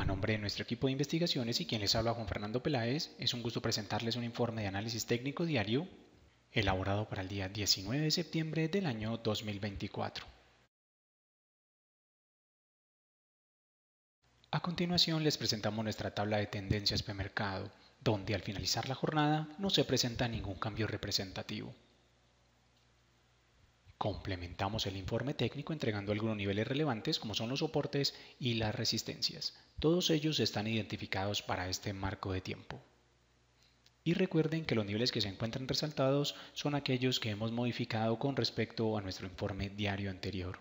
A nombre de nuestro equipo de investigaciones y quien les habla Juan Fernando Peláez, es un gusto presentarles un informe de análisis técnico diario elaborado para el día 19 de septiembre del año 2024. A continuación les presentamos nuestra tabla de tendencias premercado, donde al finalizar la jornada no se presenta ningún cambio representativo. Complementamos el informe técnico entregando algunos niveles relevantes como son los soportes y las resistencias. Todos ellos están identificados para este marco de tiempo. Y recuerden que los niveles que se encuentran resaltados son aquellos que hemos modificado con respecto a nuestro informe diario anterior.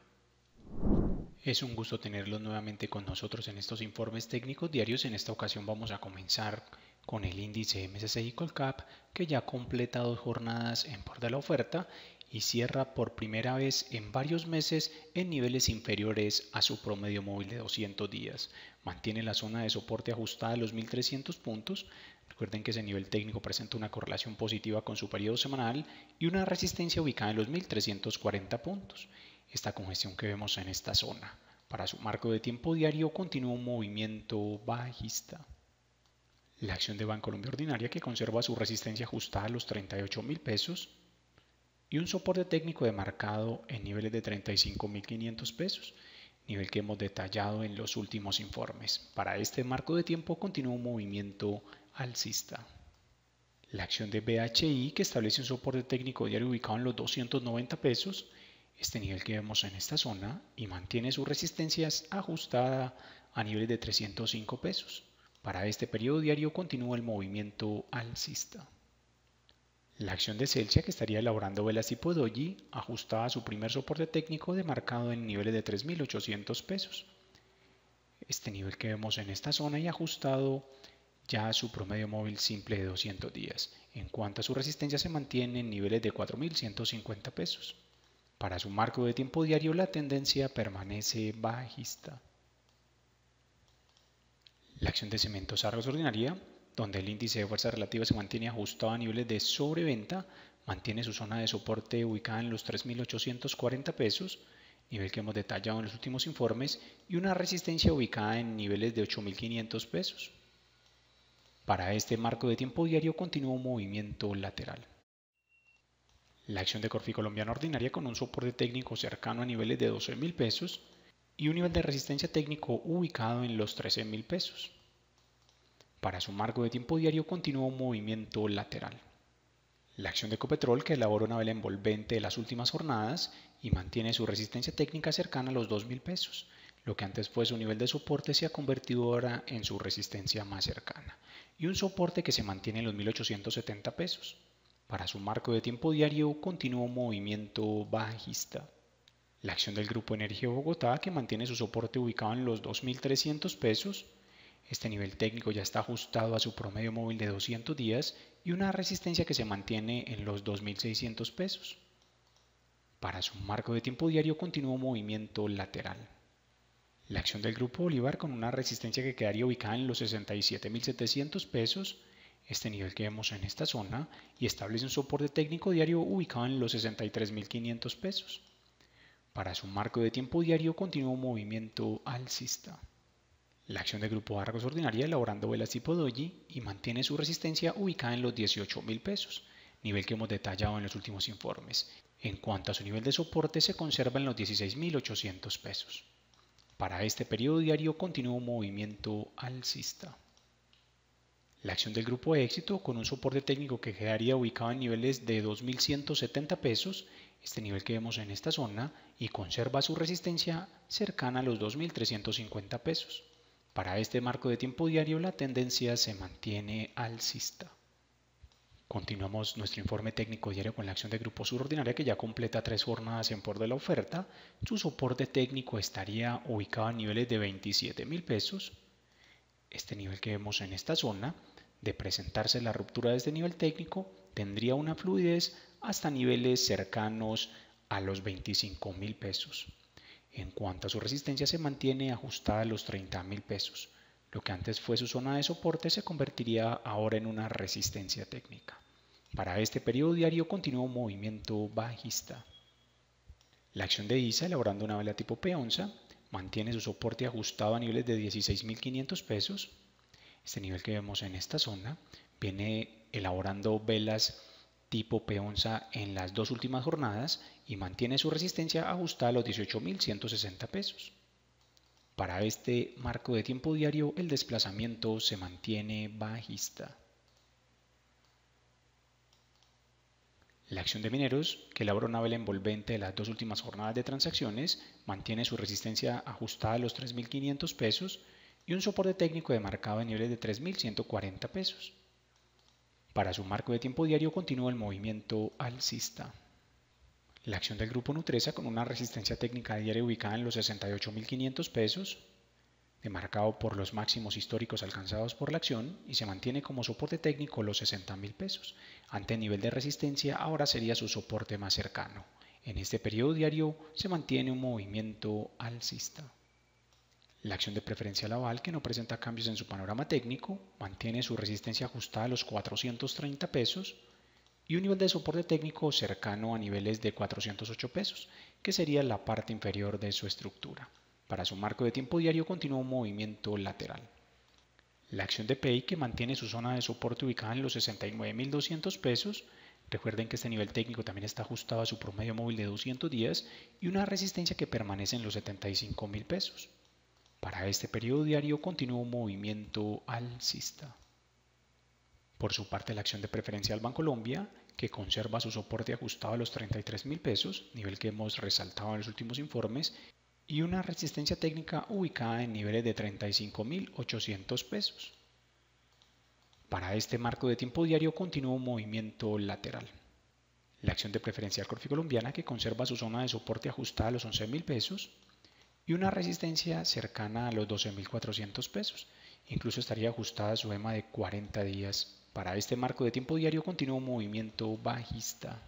Es un gusto tenerlos nuevamente con nosotros en estos informes técnicos diarios. En esta ocasión vamos a comenzar con el índice MSCI Colcap que ya completa dos jornadas en por de la oferta y cierra por primera vez en varios meses en niveles inferiores a su promedio móvil de 200 días. Mantiene la zona de soporte ajustada a los 1300 puntos. Recuerden que ese nivel técnico presenta una correlación positiva con su periodo semanal y una resistencia ubicada en los 1340 puntos. Esta congestión que vemos en esta zona. Para su marco de tiempo diario continúa un movimiento bajista. La acción de Banco Colombia Ordinaria que conserva su resistencia ajustada a los 38 mil pesos y un soporte técnico de marcado en niveles de 35.500 pesos, nivel que hemos detallado en los últimos informes. Para este marco de tiempo continúa un movimiento alcista. La acción de BHI que establece un soporte técnico diario ubicado en los 290 pesos, este nivel que vemos en esta zona, y mantiene sus resistencias ajustada a niveles de 305 pesos. Para este periodo diario continúa el movimiento alcista. La acción de Celsius que estaría elaborando velas tipo doji ajustada a su primer soporte técnico demarcado en niveles de 3.800 pesos. Este nivel que vemos en esta zona y ajustado ya a su promedio móvil simple de 200 días. En cuanto a su resistencia se mantiene en niveles de 4.150 pesos. Para su marco de tiempo diario la tendencia permanece bajista. La acción de cementos Argos Ordinaria donde el índice de fuerza relativa se mantiene ajustado a niveles de sobreventa, mantiene su zona de soporte ubicada en los 3.840 pesos, nivel que hemos detallado en los últimos informes, y una resistencia ubicada en niveles de 8.500 pesos. Para este marco de tiempo diario continúa un movimiento lateral. La acción de Corfi colombiana ordinaria con un soporte técnico cercano a niveles de 12.000 pesos y un nivel de resistencia técnico ubicado en los 13.000 pesos. Para su marco de tiempo diario continúa un movimiento lateral. La acción de Ecopetrol, que elabora una vela envolvente de las últimas jornadas y mantiene su resistencia técnica cercana a los 2.000 pesos. Lo que antes fue su nivel de soporte se ha convertido ahora en su resistencia más cercana. Y un soporte que se mantiene en los 1.870 pesos. Para su marco de tiempo diario continúa un movimiento bajista. La acción del Grupo Energía Bogotá, que mantiene su soporte ubicado en los 2.300 pesos, este nivel técnico ya está ajustado a su promedio móvil de 200 días y una resistencia que se mantiene en los 2.600 pesos. Para su marco de tiempo diario continúa movimiento lateral. La acción del Grupo Bolívar con una resistencia que quedaría ubicada en los 67.700 pesos, este nivel que vemos en esta zona, y establece un soporte técnico diario ubicado en los 63.500 pesos. Para su marco de tiempo diario continúa movimiento alcista. La acción del Grupo Argos Ordinaria elaborando velas tipo doji y mantiene su resistencia ubicada en los 18 mil pesos, nivel que hemos detallado en los últimos informes. En cuanto a su nivel de soporte se conserva en los 16.800 pesos. Para este periodo diario continúa un movimiento alcista. La acción del grupo éxito con un soporte técnico que quedaría ubicado en niveles de 2.170 pesos, este nivel que vemos en esta zona, y conserva su resistencia cercana a los 2.350 pesos. Para este marco de tiempo diario la tendencia se mantiene alcista. Continuamos nuestro informe técnico diario con la acción de Grupo Sur Ordinaria que ya completa tres jornadas en por de la oferta. Su soporte técnico estaría ubicado a niveles de 27 mil pesos. Este nivel que vemos en esta zona, de presentarse la ruptura de este nivel técnico, tendría una fluidez hasta niveles cercanos a los 25 mil pesos. En cuanto a su resistencia se mantiene ajustada a los 30 mil pesos. Lo que antes fue su zona de soporte se convertiría ahora en una resistencia técnica. Para este periodo diario continúa un movimiento bajista. La acción de ISA, elaborando una vela tipo P11, mantiene su soporte ajustado a niveles de 16.500 pesos. Este nivel que vemos en esta zona viene elaborando velas tipo peonza en las dos últimas jornadas y mantiene su resistencia ajustada a los 18.160 pesos. Para este marco de tiempo diario el desplazamiento se mantiene bajista. La acción de mineros, que elabora una vela envolvente de las dos últimas jornadas de transacciones, mantiene su resistencia ajustada a los 3.500 pesos y un soporte técnico demarcado en niveles de 3.140 pesos. Para su marco de tiempo diario continúa el movimiento alcista. La acción del grupo Nutresa con una resistencia técnica diaria ubicada en los 68.500 pesos, demarcado por los máximos históricos alcanzados por la acción y se mantiene como soporte técnico los 60.000 pesos. Ante el nivel de resistencia ahora sería su soporte más cercano. En este periodo diario se mantiene un movimiento alcista. La acción de preferencia Laval, que no presenta cambios en su panorama técnico, mantiene su resistencia ajustada a los 430 pesos y un nivel de soporte técnico cercano a niveles de 408 pesos, que sería la parte inferior de su estructura. Para su marco de tiempo diario continúa un movimiento lateral. La acción de PEI, que mantiene su zona de soporte ubicada en los 69.200 pesos, recuerden que este nivel técnico también está ajustado a su promedio móvil de 200 días y una resistencia que permanece en los 75.000 pesos. Para este periodo diario continúa un movimiento alcista. Por su parte, la acción de preferencia del Bancolombia, que conserva su soporte ajustado a los 33 mil pesos, nivel que hemos resaltado en los últimos informes, y una resistencia técnica ubicada en niveles de 35.800 pesos. Para este marco de tiempo diario continúa un movimiento lateral. La acción de preferencia del colombiana que conserva su zona de soporte ajustada a los 11.000 pesos y una resistencia cercana a los 12.400 pesos. Incluso estaría ajustada su EMA de 40 días. Para este marco de tiempo diario continúa un movimiento bajista.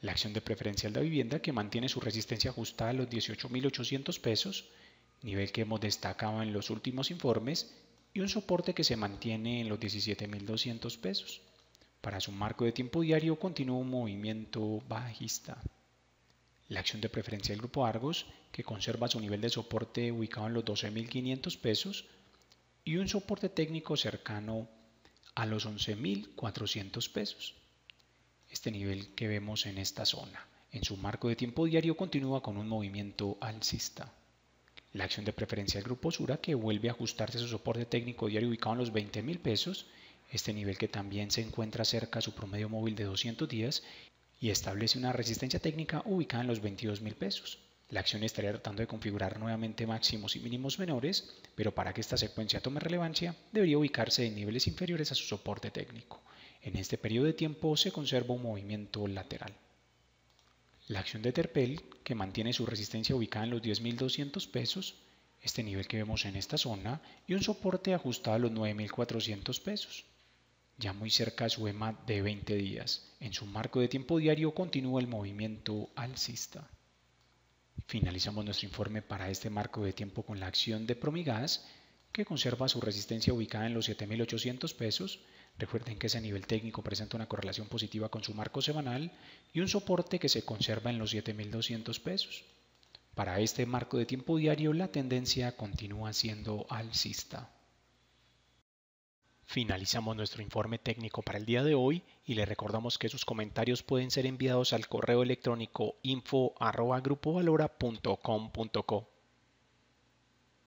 La acción de preferencial de vivienda que mantiene su resistencia ajustada a los 18.800 pesos, nivel que hemos destacado en los últimos informes, y un soporte que se mantiene en los 17.200 pesos. Para su marco de tiempo diario continúa un movimiento bajista. La acción de preferencia del grupo Argos, que conserva su nivel de soporte ubicado en los 12.500 pesos y un soporte técnico cercano a los 11.400 pesos. Este nivel que vemos en esta zona, en su marco de tiempo diario, continúa con un movimiento alcista. La acción de preferencia del grupo Sura, que vuelve a ajustarse a su soporte técnico diario ubicado en los 20.000 pesos, este nivel que también se encuentra cerca a su promedio móvil de 200 días y establece una resistencia técnica ubicada en los 22 mil pesos. La acción estaría tratando de configurar nuevamente máximos y mínimos menores, pero para que esta secuencia tome relevancia, debería ubicarse en niveles inferiores a su soporte técnico. En este periodo de tiempo se conserva un movimiento lateral. La acción de Terpel, que mantiene su resistencia ubicada en los 10.200 pesos, este nivel que vemos en esta zona, y un soporte ajustado a los 9.400 pesos ya muy cerca de su EMA de 20 días. En su marco de tiempo diario continúa el movimiento alcista. Finalizamos nuestro informe para este marco de tiempo con la acción de Promigas, que conserva su resistencia ubicada en los 7.800 pesos. Recuerden que ese nivel técnico presenta una correlación positiva con su marco semanal y un soporte que se conserva en los 7.200 pesos. Para este marco de tiempo diario la tendencia continúa siendo alcista. Finalizamos nuestro informe técnico para el día de hoy y le recordamos que sus comentarios pueden ser enviados al correo electrónico info.grupovalora.com.co.